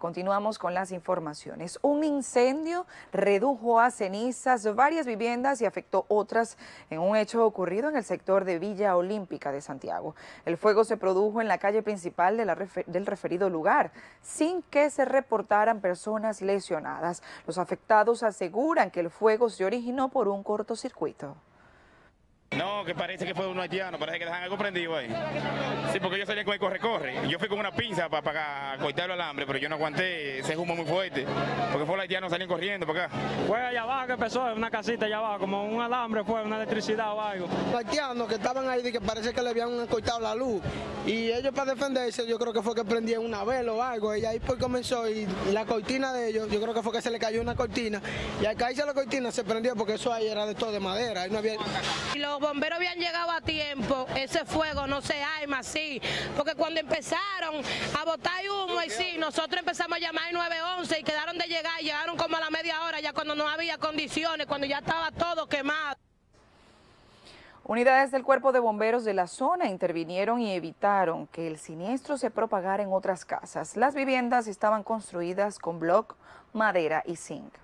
Continuamos con las informaciones. Un incendio redujo a cenizas varias viviendas y afectó otras en un hecho ocurrido en el sector de Villa Olímpica de Santiago. El fuego se produjo en la calle principal del referido lugar, sin que se reportaran personas lesionadas. Los afectados aseguran que el fuego se originó por un cortocircuito. No, que parece que fue uno haitiano, parece que dejan algo prendido ahí. Sí, porque yo salí con el corre-corre. Yo fui con una pinza para, para cortar el alambre, pero yo no aguanté ese humo muy fuerte. Porque fue los haitianos salían corriendo para acá. Fue allá abajo que empezó, en una casita allá abajo, como un alambre fue, una electricidad o algo. Los haitianos que estaban ahí, que parece que le habían cortado la luz. Y ellos para defenderse, yo creo que fue que prendían una vela o algo. Y ahí pues comenzó, y la cortina de ellos, yo creo que fue que se le cayó una cortina. Y al caerse la cortina se prendió porque eso ahí era de todo de madera. Ahí no había bomberos habían llegado a tiempo, ese fuego no se arma así, porque cuando empezaron a botar humo y sí, nosotros empezamos a llamar 911 y quedaron de llegar, llegaron como a la media hora ya cuando no había condiciones, cuando ya estaba todo quemado. Unidades del Cuerpo de Bomberos de la zona intervinieron y evitaron que el siniestro se propagara en otras casas. Las viviendas estaban construidas con bloc, madera y zinc.